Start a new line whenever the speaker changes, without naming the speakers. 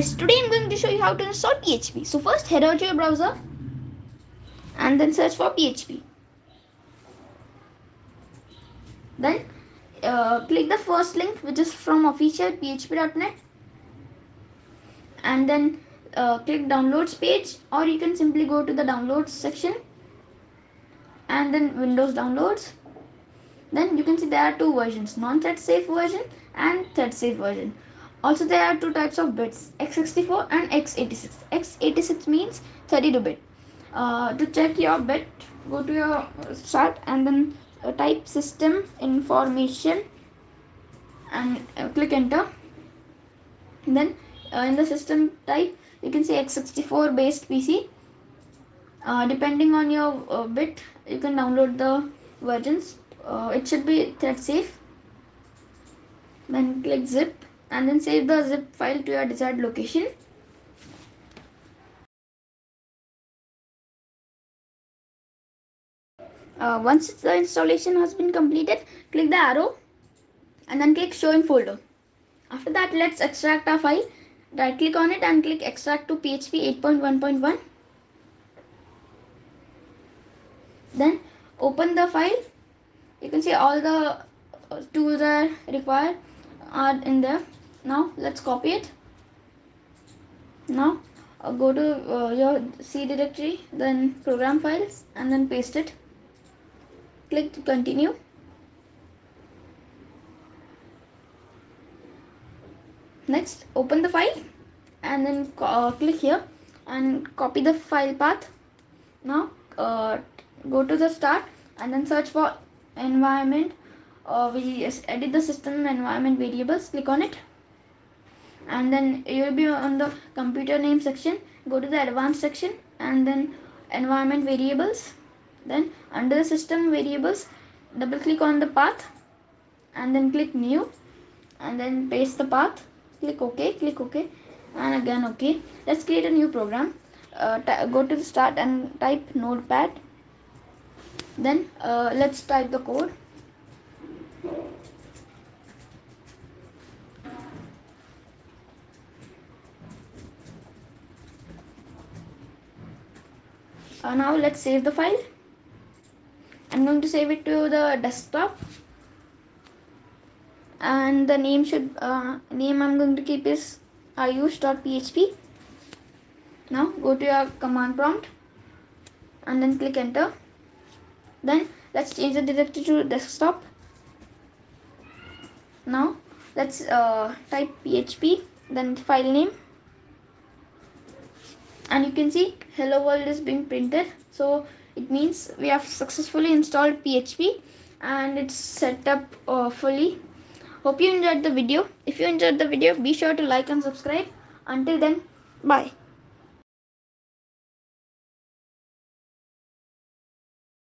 guys, today I'm going to show you how to install PHP. So first head out to your browser and then search for PHP. Then uh, click the first link which is from official php.net and then uh, click downloads page or you can simply go to the downloads section and then Windows downloads. Then you can see there are two versions non-thread safe version and thread safe version also there are two types of bits x64 and x86 x86 means 32 bit uh, to check your bit go to your start and then uh, type system information and uh, click enter. Then uh, in the system type you can see x64 based pc uh, depending on your uh, bit you can download the versions. Uh, it should be thread safe. Then click zip and then save the zip file to your desired location. Uh, once the installation has been completed click the arrow and then click show in folder. After that let's extract our file. Right click on it and click extract to php 8.1.1 then open the file. You can see all the uh, tools are required are in there now let's copy it. Now uh, go to uh, your C directory then program files and then paste it. Click to continue. Next open the file and then uh, click here and copy the file path. Now uh, go to the start and then search for environment. Uh, we edit the system environment variables. Click on it and then you will be on the computer name section. Go to the advanced section and then environment variables. Then under the system variables double click on the path and then click new and then paste the path. Click ok click ok and again ok let's create a new program. Uh, go to the start and type notepad. Then uh, let's type the code uh, now let's save the file. I'm going to save it to the desktop. And the name should uh, name I'm going to keep is ayush.php now go to your command prompt and then click enter. Then let's change the directory to desktop. Now let's uh, type php then file name and you can see hello world is being printed. So it means we have successfully installed php and it's set up uh, fully. Hope you enjoyed the video. If you enjoyed the video be sure to like and subscribe. Until then bye